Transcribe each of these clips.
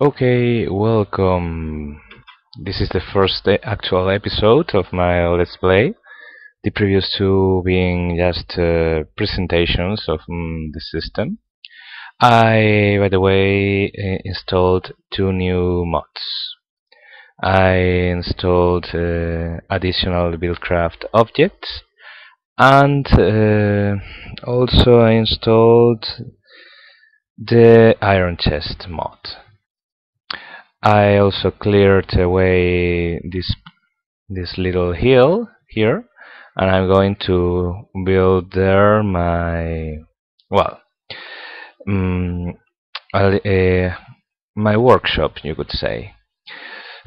Okay, welcome. This is the first actual episode of my Let's Play. The previous two being just uh, presentations of mm, the system. I, by the way, installed two new mods. I installed uh, additional Buildcraft objects and uh, also I installed the Iron Chest mod. I also cleared away this this little hill here and I'm going to build there my well uh, my workshop you could say.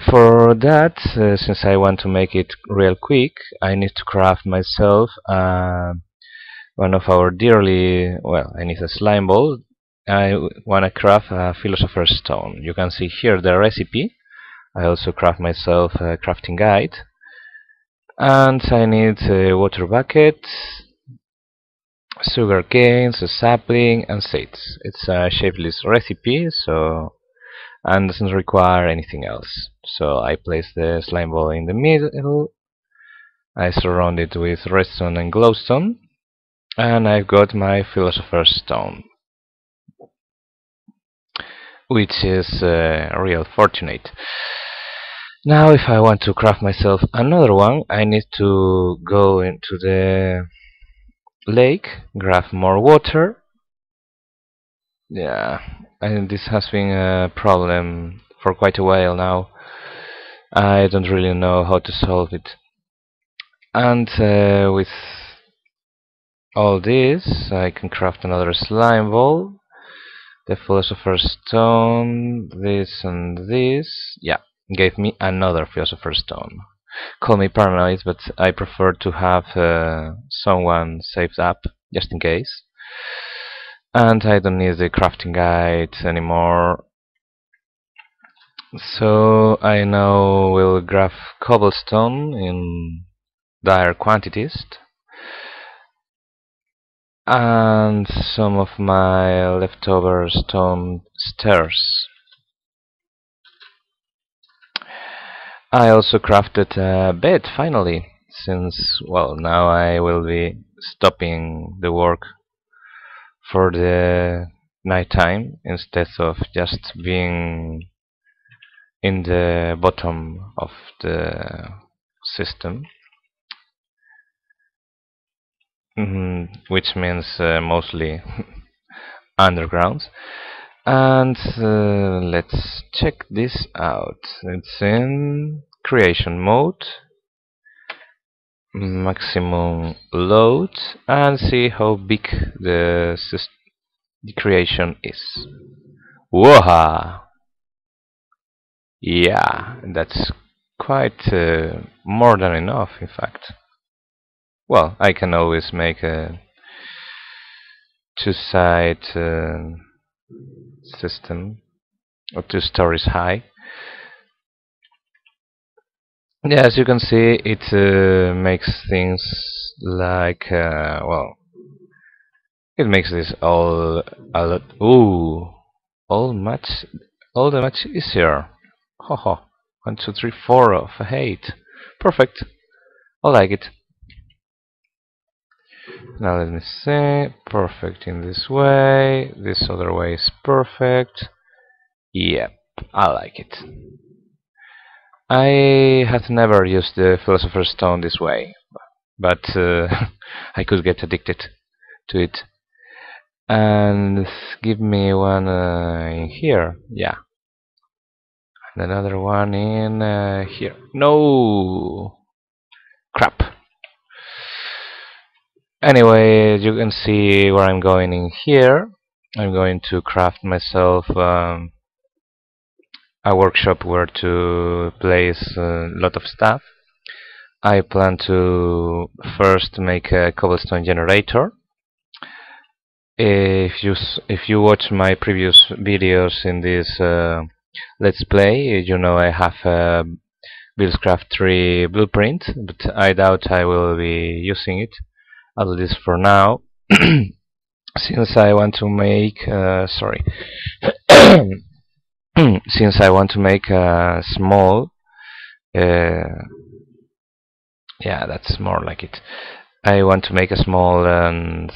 For that uh, since I want to make it real quick I need to craft myself uh, one of our dearly well I need a slime ball I want to craft a philosopher's stone. You can see here the recipe. I also craft myself a crafting guide. And I need a water bucket sugar canes, a sapling and seeds. It's a shapeless recipe so and doesn't require anything else. So I place the slime ball in the middle. I surround it with redstone and glowstone. And I've got my philosopher's stone which is uh, real fortunate. Now if I want to craft myself another one I need to go into the lake grab more water. Yeah and this has been a problem for quite a while now. I don't really know how to solve it. And uh, with all this I can craft another slime ball the philosopher's stone this and this. Yeah gave me another philosopher's stone. Call me paranoid but I prefer to have uh, someone saved up just in case. And I don't need the crafting guide anymore. So I now will grab cobblestone in dire quantities and some of my leftover stone stairs. I also crafted a bed finally since well now I will be stopping the work for the night time instead of just being in the bottom of the system mm, which means uh, mostly underground. And uh, let's check this out. It's in creation mode. Maximum load. And see how big the, the creation is. Whoa! Yeah, that's quite uh, more than enough, in fact. Well, I can always make a two-side uh, system or two stories high. Yeah, as you can see, it uh, makes things like uh, well, it makes this all a lot. Ooh, all much, all the much easier. Haha, one, two, three, four of eight. Perfect. I like it. Now let me see. Perfect in this way. This other way is perfect. Yep, I like it. I had never used the Philosopher's Stone this way, but uh, I could get addicted to it. And give me one uh, in here, yeah. And another one in uh, here. No! Crap! Anyway, you can see where I'm going in here. I'm going to craft myself um, a workshop where to place a lot of stuff. I plan to first make a cobblestone generator. If you if you watch my previous videos in this uh, let's play, you know I have a Buildcraft 3 blueprint, but I doubt I will be using it. Do this for now, since I want to make uh, sorry. Since I want to make a small uh, yeah that's more like it. I want to make a small and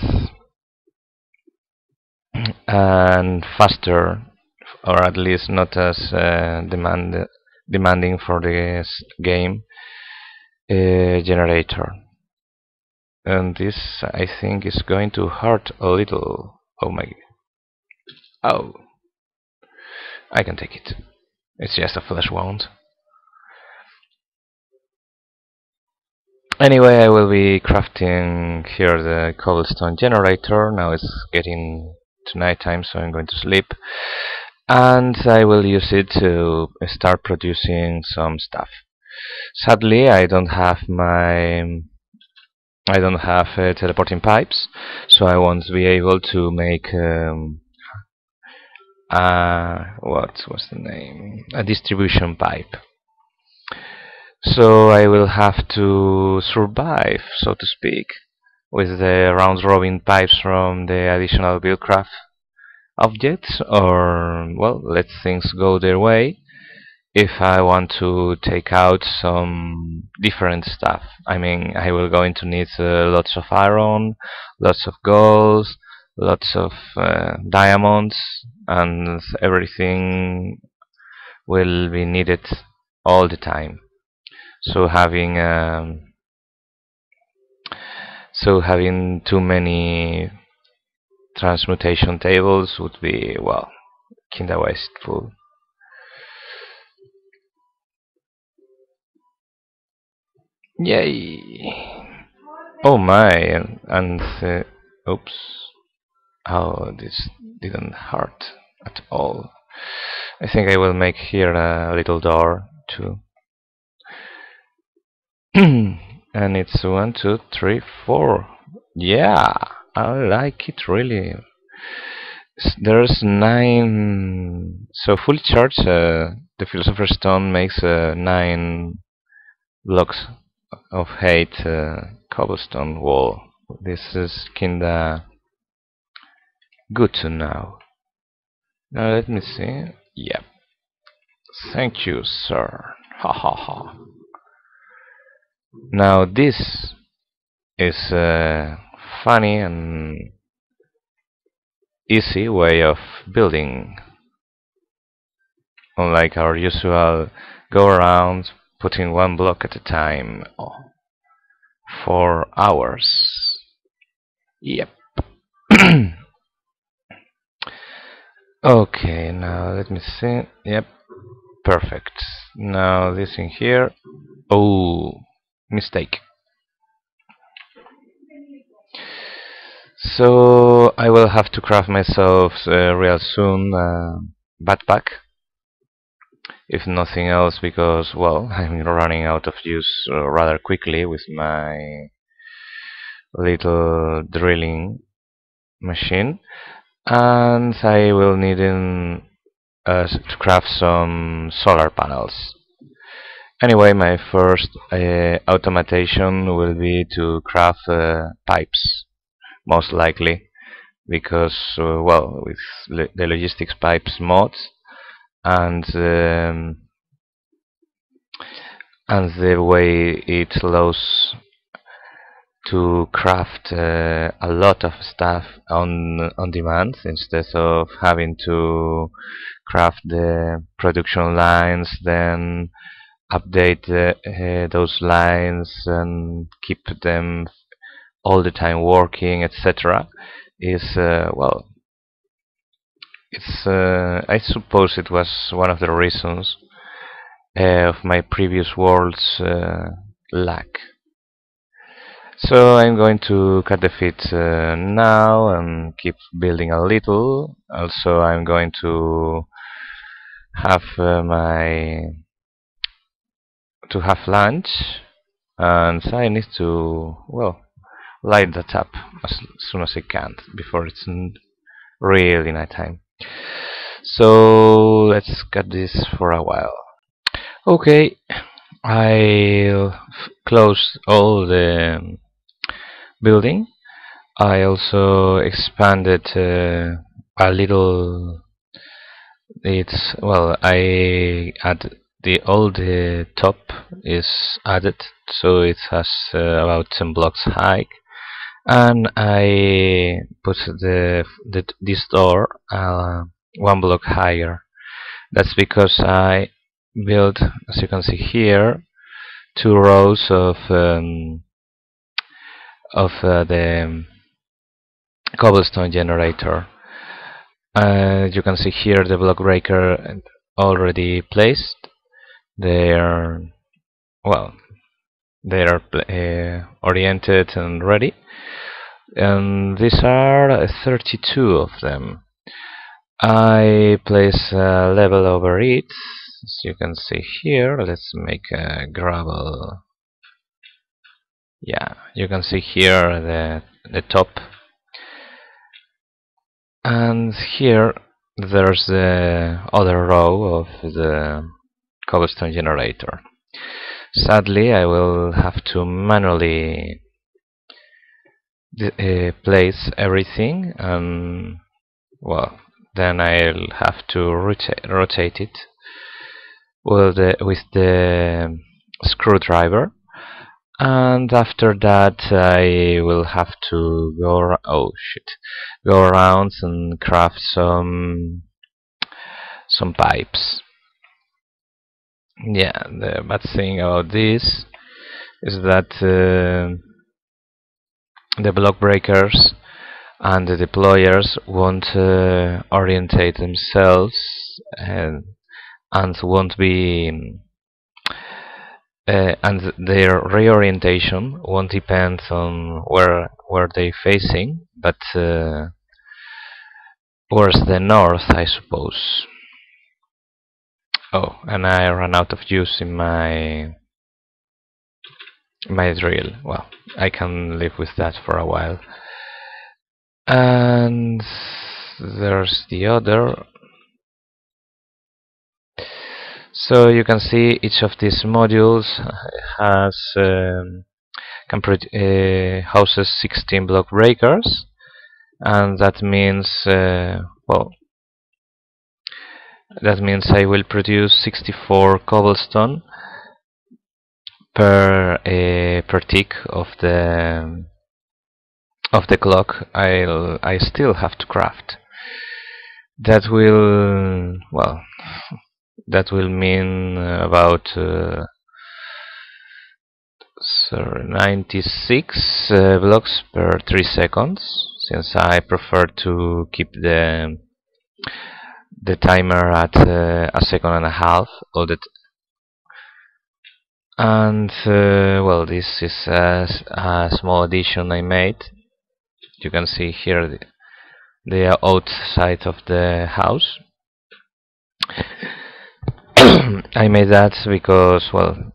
and faster or at least not as uh, demand demanding for this game uh, generator and this I think is going to hurt a little oh my oh I can take it it's just a flesh wound Anyway, I will be crafting here the cobblestone generator. Now it's getting to night time, so I'm going to sleep. And I will use it to start producing some stuff. Sadly, I don't have my I don't have uh, teleporting pipes, so I won't be able to make um, what was the name? A distribution pipe so I will have to survive, so to speak, with the round-robin pipes from the additional buildcraft objects, or, well, let things go their way if I want to take out some different stuff. I mean, I will going to need uh, lots of iron, lots of gold, lots of uh, diamonds, and everything will be needed all the time so having um, so having too many transmutation tables would be well kinda wasteful yay oh my and, and uh, oops oh this didn't hurt at all I think I will make here a little door too and it's one, two, three, four. Yeah, I like it really. There's nine. So fully charged, uh, the Philosopher's Stone makes uh, nine blocks of Hate uh, cobblestone wall. This is kinda good to know. Now let me see. Yep. Thank you, sir. Ha ha ha. Now this is a funny and easy way of building unlike our usual go around putting one block at a time. For hours. Yep. Okay now let me see. Yep. Perfect. Now this in here. Oh mistake. So I will have to craft myself uh, real soon uh, backpack if nothing else because well I'm running out of use uh, rather quickly with my little drilling machine. And I will need in, uh, to craft some solar panels. Anyway, my first uh, automation will be to craft uh, pipes, most likely, because, uh, well, with the logistics pipes mods and um, and the way it allows to craft uh, a lot of stuff on on demand instead of having to craft the production lines then update uh, those lines and keep them all the time working etc is uh, well it's uh, I suppose it was one of the reasons uh, of my previous world's uh, lack. So I'm going to cut the feet uh, now and keep building a little. Also I'm going to have my to have lunch and so I need to well light that up as soon as I can before it's really night time so let's cut this for a while. Okay I'll close all the building. I also expanded uh, a little it's well I add the all the top is added so it has uh, about 10 blocks high and I put the, the this door uh, one block higher. That's because I built as you can see here two rows of um, of uh, the cobblestone generator. Uh, you can see here the block breaker already placed. They're well they are uh, oriented and ready and these are 32 of them. I place a level over it. As you can see here let's make a gravel. Yeah you can see here the the top. And here there's the other row of the cobblestone generator. Sadly I will have to manually uh, place everything and well then I'll have to rota rotate it with the, with the screwdriver. And after that I will have to go oh shit go around and craft some some pipes. Yeah the bad thing about this is that uh, the block breakers and the deployers won't uh, orientate themselves and and won't be uh, and their reorientation won't depend on where where they're facing but uh, towards the north I suppose. Oh and I ran out of juice in my my drill well I can live with that for a while. And there's the other. So you can see each of these modules has um, uh, houses 16 block breakers. And that means uh, well that means I will produce 64 cobblestone per uh, per tick of the of the clock I'll I still have to craft. That will well that will mean about uh, sorry, 96 uh, blocks per 3 seconds since I prefer to keep the the timer at uh, a second and a half all the and uh, well this is a, a, small addition I made. You can see here the, the outside of the house. I made that because well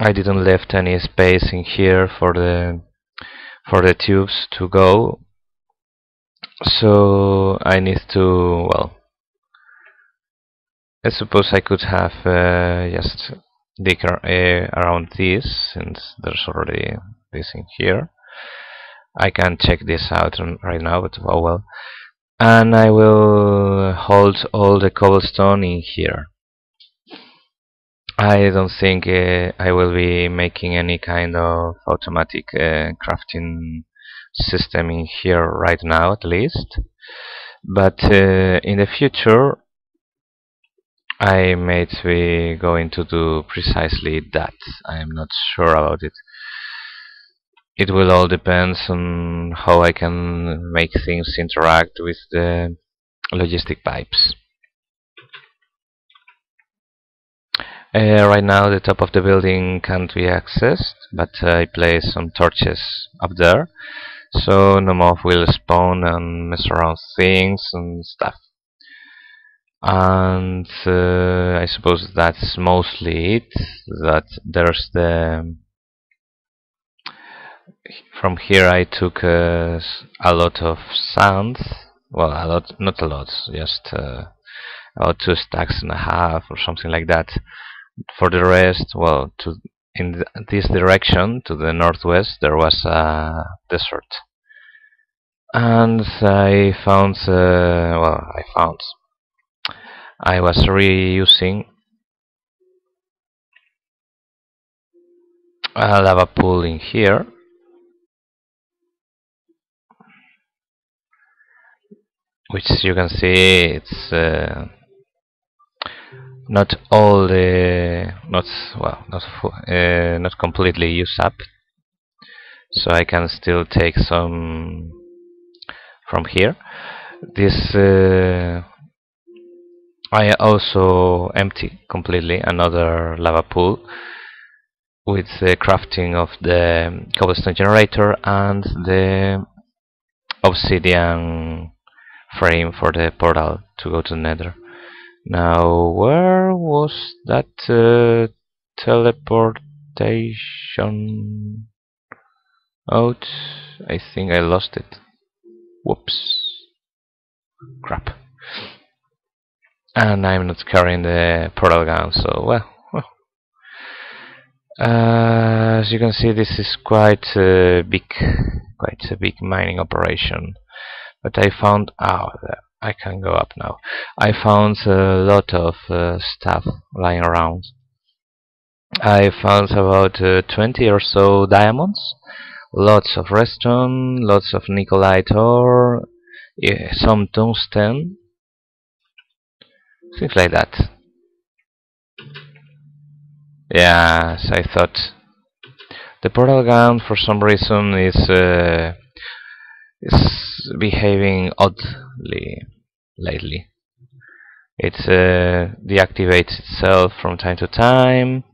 I didn't left any space in here for the for the tubes to go. So I need to well I suppose I could have uh, just dig uh, around this since there's already this in here. I can check this out right now but oh well. And I will hold all the cobblestone in here. I don't think uh, I will be making any kind of automatic uh, crafting system in here right now at least. But in the future I may be going to do precisely that. I am not sure about it. It will all depend on how I can make things interact with the logistic pipes. Uh, right now the top of the building can't be accessed, but I place some torches up there, so no mob will spawn and mess around things and stuff. And uh, I suppose that's mostly it, that there's the... From here I took uh, a lot of sand, well a lot, not a lot, just uh, about two stacks and a half or something like that for the rest, well, to in th this direction, to the northwest, there was a desert. And I found, uh, well, I found, I was reusing a lava pool in here. Which you can see it's uh, not all the not well not uh, not completely used up. So I can still take some from here. This uh, I also empty completely another lava pool with the crafting of the cobblestone generator and the obsidian frame for the portal to go to the nether. Now, where was that uh, teleportation out? I think I lost it. Whoops. Crap. And I'm not carrying the portal gun, so well. Uh, as you can see, this is quite a big, quite a big mining operation. But I found, oh, I can go up now. I found a lot of uh, stuff lying around. I found about uh, 20 or so diamonds, lots of redstone, lots of nikolite ore, yeah, some tungsten, things like that. Yes, I thought the portal gun for some reason is uh, is behaving oddly lately. It uh, deactivates itself from time to time,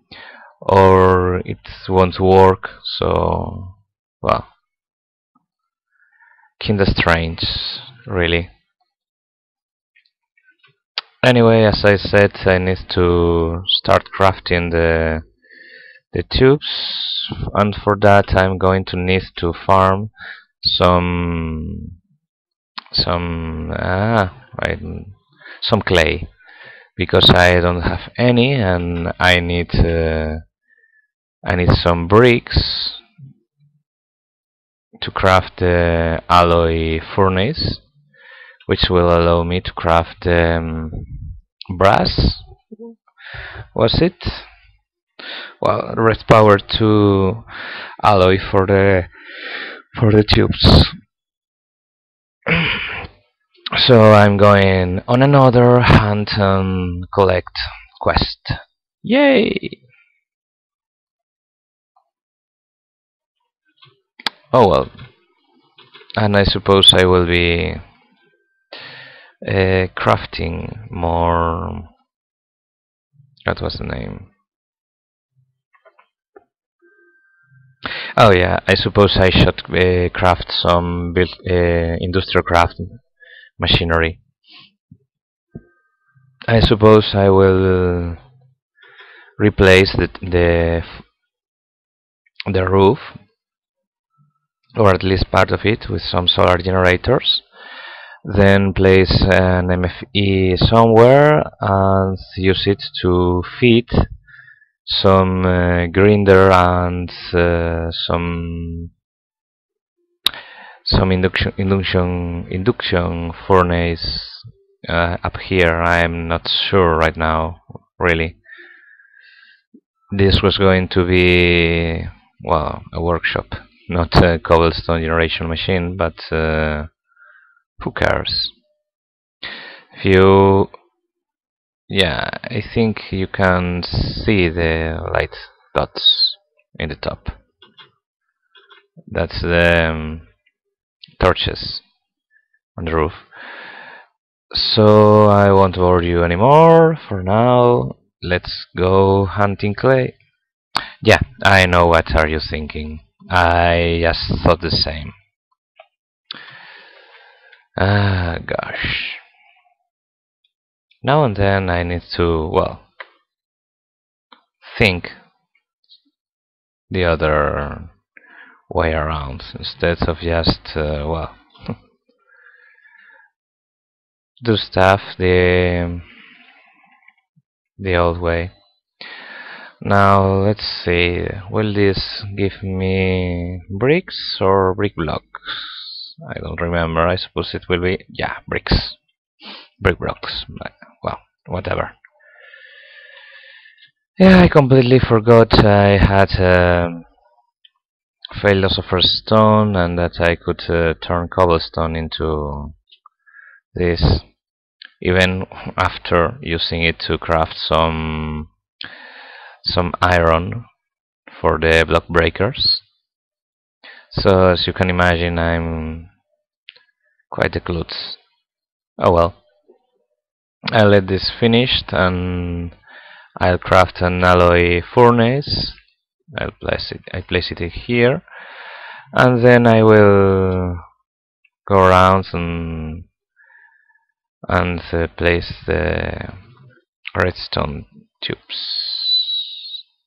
or it won't work. So, well, kinda strange, really. Anyway, as I said, I need to start crafting the the tubes, and for that I'm going to need to farm some some ah right, some clay. Because I don't have any, and I need uh, I need some bricks to craft the alloy furnace which will allow me to craft um, brass was it? Well red power to alloy for the for the tubes. So I'm going on another hunt and collect quest. Yay! Oh well. And I suppose I will be uh, crafting more what was the name? Oh yeah I suppose I should uh, craft some build uh, industrial craft machinery. I suppose I will replace the the the roof or at least part of it with some solar generators then place an MFE somewhere and use it to feed some uh, grinder and uh, some some induction induction induction furnace uh, up here. I'm not sure right now really. This was going to be well a workshop not a cobblestone generation machine but uh, who cares? If you yeah I think you can see the light dots in the top. That's the um, torches on the roof. So I won't bore you anymore. For now let's go hunting clay. Yeah I know what are you thinking. I just thought the same Ah, gosh. Now and then I need to, well, think the other way around instead of just, uh, well, do stuff the the old way. Now let's see, will this give me bricks or brick blocks? I don't remember. I suppose it will be yeah bricks, brick blocks. Well, whatever. Yeah, I completely forgot I had uh, philosopher's stone and that I could uh, turn cobblestone into this even after using it to craft some some iron for the block breakers so as you can imagine I'm quite a klutz oh well. I'll let this finished and I'll craft an alloy furnace. I'll place it I place it here. And then I will go around and and uh, place the redstone tubes.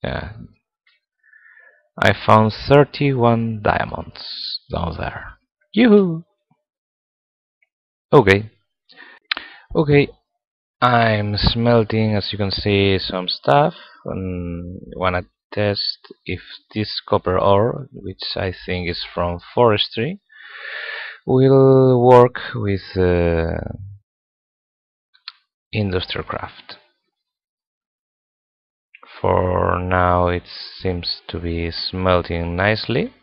Yeah. I found 31 diamonds down there. Yoo okay. Okay. I'm smelting as you can see some stuff. And wanna test if this copper ore which I think is from forestry will work with uh, industrial craft. For now it seems to be smelting nicely.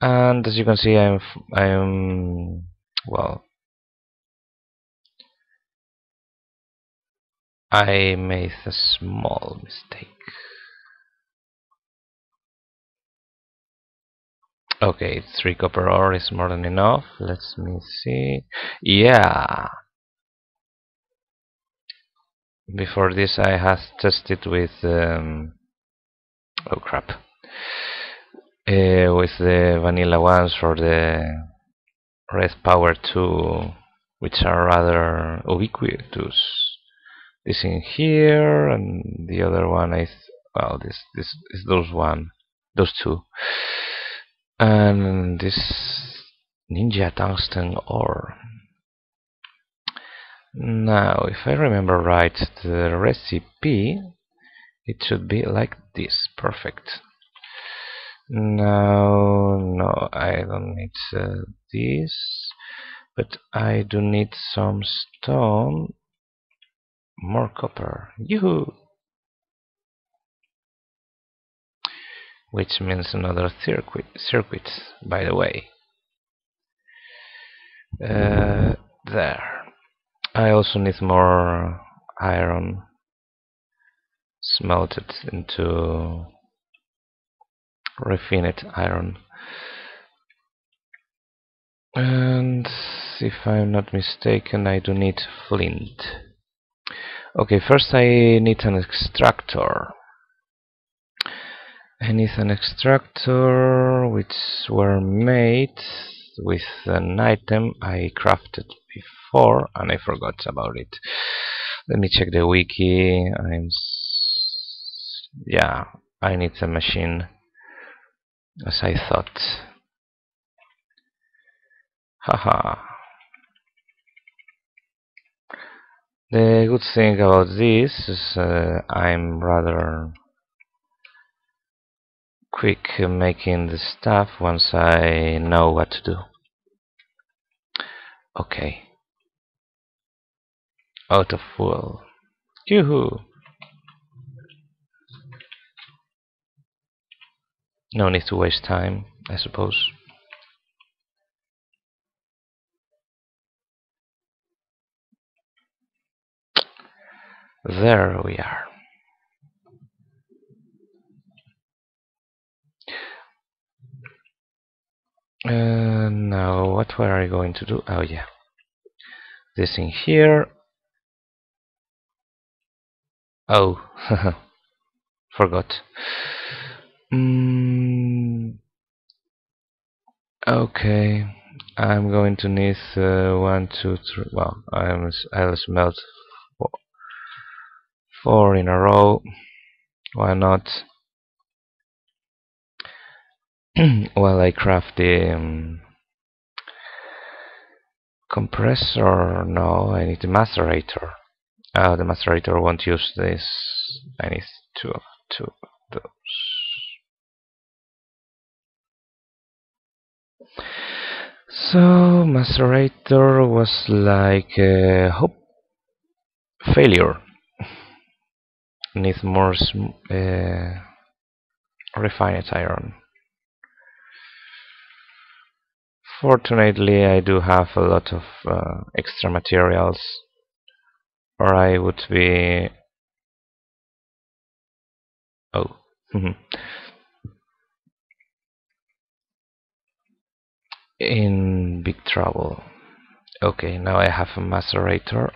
And as you can see I'm I'm well I made a small mistake. Okay three copper ore is more than enough. Let me see. Yeah. Before this I have tested with um, oh crap. Uh, with the vanilla ones for the red power 2 which are rather ubiquitous this in here and the other one is well this this is those one those two and this ninja tungsten ore now, if I remember right, the recipe, it should be like this. Perfect. No, no, I don't need uh, this, but I do need some stone, more copper. Yoo-hoo! Which means another circuit, circuit by the way. Uh, there. I also need more iron smelted into refined iron and if I'm not mistaken I do need flint okay first I need an extractor I need an extractor which were made with an item I crafted before and I forgot about it. Let me check the wiki. I'm yeah, I need a machine as I thought. Haha. The good thing about this is uh, I'm rather quick making the stuff once I know what to do. Okay. Out of fuel. Yoo-hoo! No need to waste time, I suppose. There we are. Uh, now, what were I going to do? Oh, yeah. This in here. Oh, forgot. Mm, okay, I'm going to need uh, one, two, three. Well, I'm I'll smelt four, in a row. Why not? while I craft the um, compressor no I need the macerator uh, the macerator won't use this I need two of two of those so macerator was like a hope failure need more uh, refined iron. Fortunately I do have a lot of uh, extra materials or I would be oh in big trouble. Okay now I have a macerator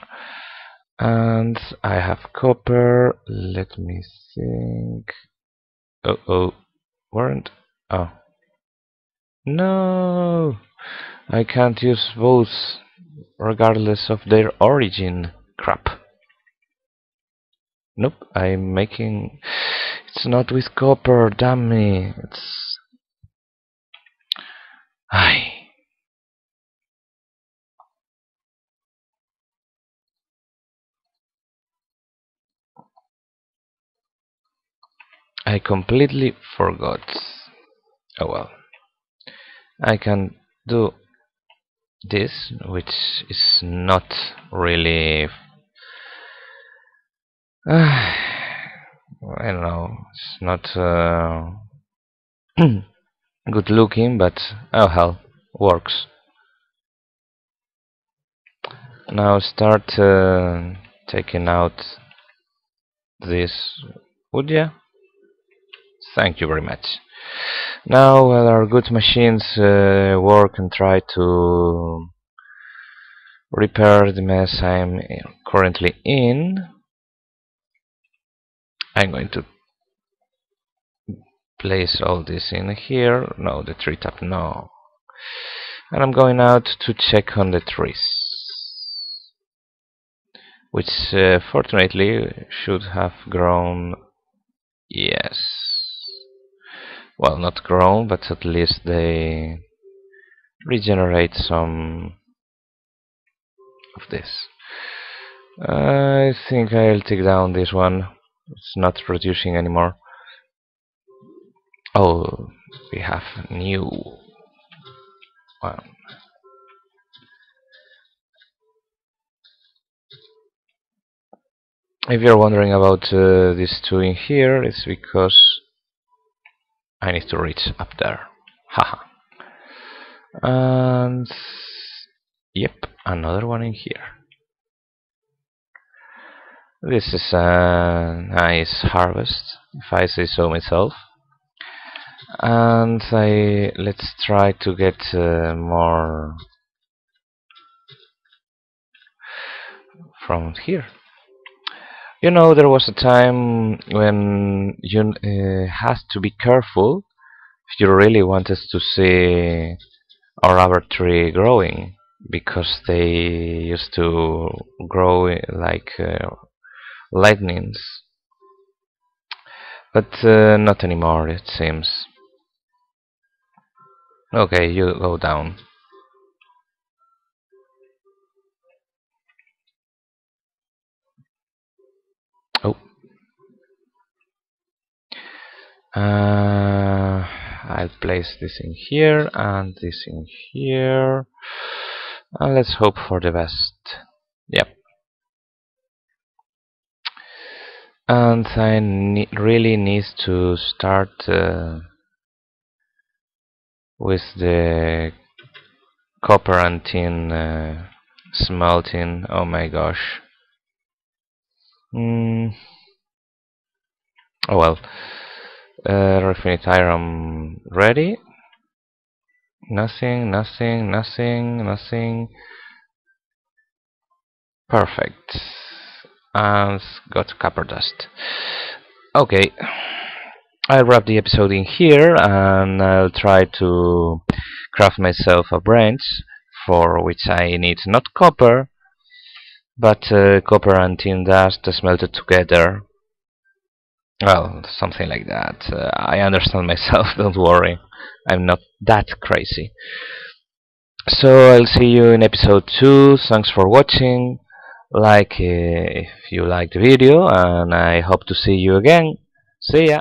and I have copper. Let me think. Oh oh weren't oh. No. I can't use both regardless of their origin. Crap. Nope I'm making it's not with copper damn me. It's I I completely forgot. Oh well. I can do this, which is not really... Uh, I don't know, it's not uh, good looking, but oh hell, works. Now start uh, taking out this, would ya? Thank you very much. Now while our good machines uh, work and try to repair the mess I'm currently in, I'm going to place all this in here. No, the tree top, no. And I'm going out to check on the trees. Which uh, fortunately should have grown. Yes well not grown but at least they regenerate some of this. I think I'll take down this one. It's not producing anymore. Oh we have a new one. If you're wondering about uh, these two in here it's because I need to reach up there. Haha. and yep, another one in here. This is a nice harvest, if I say so myself. And I let's try to get uh, more from here. You know, there was a time when you uh, had to be careful if you really wanted to see a rubber tree growing because they used to grow like uh, lightnings. But uh, not anymore it seems. Okay you go down uh, I'll place this in here and this in here. And let's hope for the best. Yep. And I ne really need to start uh, with the copper and tin uh, smelting. Oh my gosh. Mm. oh well uh, refined iron ready. Nothing nothing nothing nothing. Perfect. And got copper dust. Okay. I'll wrap the episode in here and I'll try to craft myself a branch for which I need not copper but uh, copper and tin dust smelted together well, something like that. Uh, I understand myself, don't worry. I'm not that crazy. So I'll see you in episode 2. Thanks for watching. Like uh, if you like the video, and I hope to see you again. See ya!